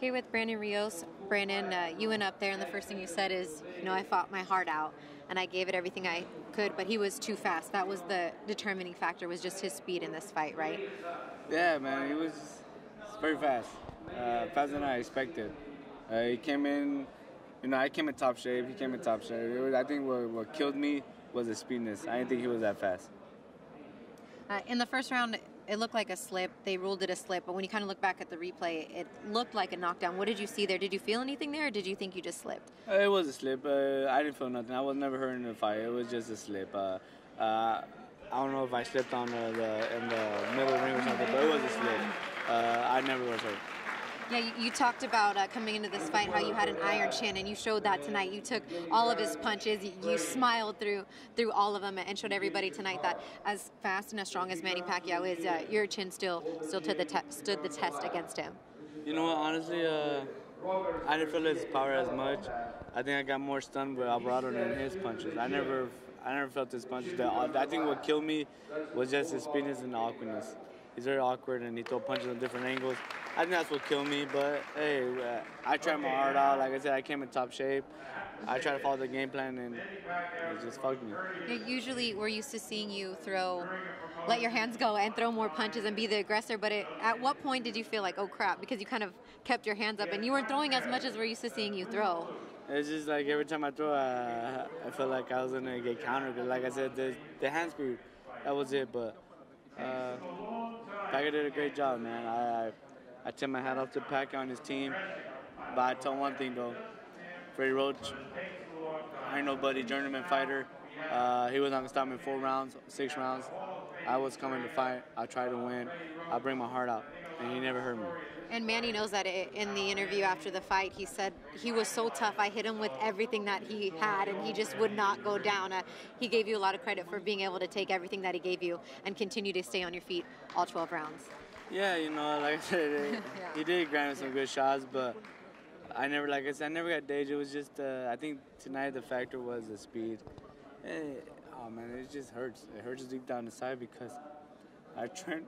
Here with Brandon Rios. Brandon, uh, you went up there, and the first thing you said is, you know, I fought my heart out, and I gave it everything I could, but he was too fast. That was the determining factor, was just his speed in this fight, right? Yeah, man, he was very fast, uh, faster than I expected. Uh, he came in, you know, I came in top shape. He came in top shape. Was, I think what, what killed me was his speedness. I didn't think he was that fast. Uh, in the first round, it looked like a slip. They ruled it a slip, but when you kind of look back at the replay, it looked like a knockdown. What did you see there? Did you feel anything there, or did you think you just slipped? Uh, it was a slip. Uh, I didn't feel nothing. I was never hurt in the fight. It was just a slip. Uh, uh I don't know if I slipped on the, the, in the middle ring or something, but it was a slip. Uh, I never was hurt. Yeah, you, you talked about uh, coming into this fight how you had an iron chin, and you showed that tonight. You took all of his punches. You, you smiled through through all of them, and showed everybody tonight that as fast and as strong as Manny Pacquiao is, uh, your chin still still the te- stood the test against him. You know what? Honestly, uh, I didn't feel his power as much. I think I got more stunned with Alvarado than his punches. I never I never felt his punches. I think what killed me was just his speediness and awkwardness. He's very awkward and he throw punches on different angles. I think that's what killed me. But hey, uh, I tried my heart out. Like I said, I came in top shape. I tried to follow the game plan, and it just fucked me. usually, we're used to seeing you throw, let your hands go, and throw more punches and be the aggressor. But it, at what point did you feel like, oh crap, because you kind of kept your hands up and you weren't throwing as much as we're used to seeing you throw? It's just like every time I throw, I, I felt like I was gonna get countered. But like I said, the the hand that was it. But uh, Packer did a great job, man. I, I, I tip my hat off to Packer on his team. But I tell one thing though, Freddie Roach, I ain't nobody journeyman fighter. Uh, he was not gonna stop me four rounds, six rounds. I was coming to fight. I tried to win. I bring my heart out, and he never hurt me. And Manny knows that in the interview after the fight, he said he was so tough. I hit him with everything that he had, and he just would not go down. Uh, he gave you a lot of credit for being able to take everything that he gave you and continue to stay on your feet all 12 rounds. Yeah, you know, like I said, yeah. he did grind some good shots, but I never, like I said, I never got dazed. It was just, uh, I think tonight the factor was the speed. Eh, oh man, it just hurts. It hurts deep down inside because I trained.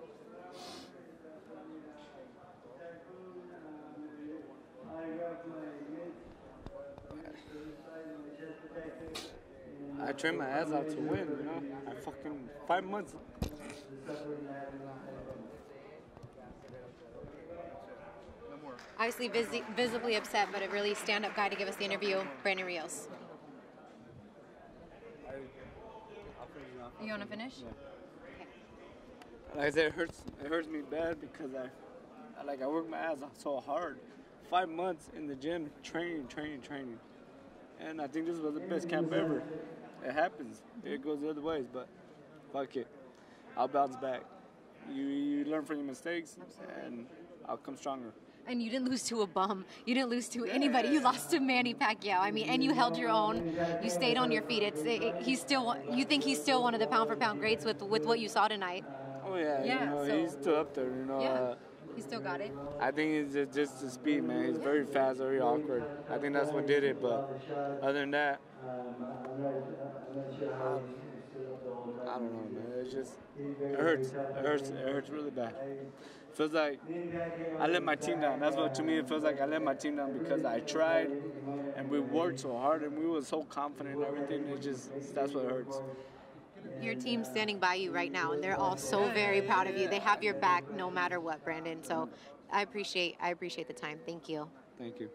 I trained my ass out to win, you know. I fucking five months. Obviously, vis- visibly upset, but a really stand-up guy to give us the interview, Brandon Rios. You want to finish? Yeah. Okay. Like I said, it hurts. It hurts me bad because I, I like I work my ass off so hard, five months in the gym, training, training, training, and I think this was the best camp ever. It happens. It goes the other ways, but fuck it. I'll bounce back. You you learn from your mistakes, and I'll come stronger and you didn't lose to a bum. You didn't lose to anybody. You lost to Manny Pacquiao. I mean, and you held your own. You stayed on your feet. It's it, he's still. You think he's still one of the pound for pound greats with with what you saw tonight? Oh yeah, yeah. You know, so, he's still up there. You know. Yeah. Uh, he still got it. I think it's just, just the speed, man. He's very fast, very awkward. I think that's what did it. But other than that, I don't know, man. It's just it hurts. It hurts. It hurts really bad. It feels like I let my team down. That's what to me it feels like. I let my team down because I tried and we worked so hard and we were so confident and everything. It just that's what hurts. Your team's standing by you right now, and they're all so very proud of you. They have your back no matter what, Brandon. So I appreciate I appreciate the time. Thank you. Thank you.